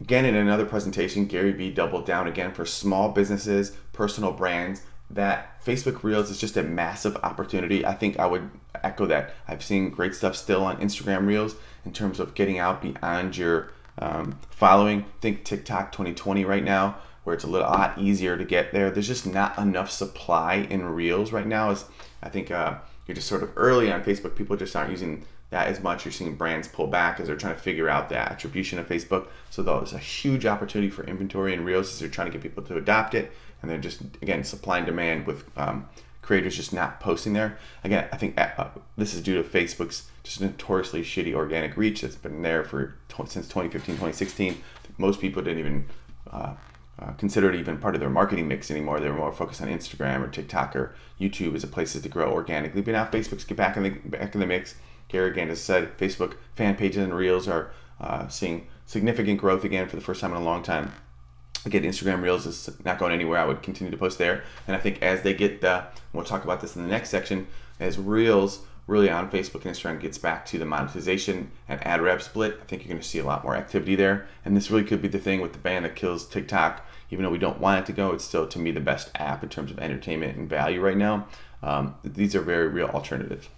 again, in another presentation, Gary Vee doubled down again for small businesses, personal brands, that Facebook Reels is just a massive opportunity. I think I would echo that. I've seen great stuff still on Instagram Reels in terms of getting out beyond your um, following. Think TikTok 2020 right now, where it's a little lot easier to get there. There's just not enough supply in Reels right now. Is I think uh, you're just sort of early on Facebook. People just aren't using that as much. You're seeing brands pull back as they're trying to figure out the attribution of Facebook. So there's a huge opportunity for inventory in Reels as they're trying to get people to adopt it. And they're just again supply and demand with um, creators just not posting there. Again, I think uh, this is due to Facebook's just notoriously shitty organic reach that's been there for since 2015, 2016. Most people didn't even uh, uh, even part of their marketing mix anymore. They were more focused on Instagram or TikTok or YouTube as a places to grow organically. But now Facebook's get back in the back in the mix. Gary again has said Facebook fan pages and Reels are uh, seeing significant growth again for the first time in a long time. Again, Instagram Reels is not going anywhere. I would continue to post there. And I think as they get the, we'll talk about this in the next section, as Reels really on Facebook and Instagram gets back to the monetization and ad rev split, I think you're going to see a lot more activity there. And this really could be the thing with the band that kills TikTok. Even though we don't want it to go, it's still to me the best app in terms of entertainment and value right now. Um, these are very real alternatives.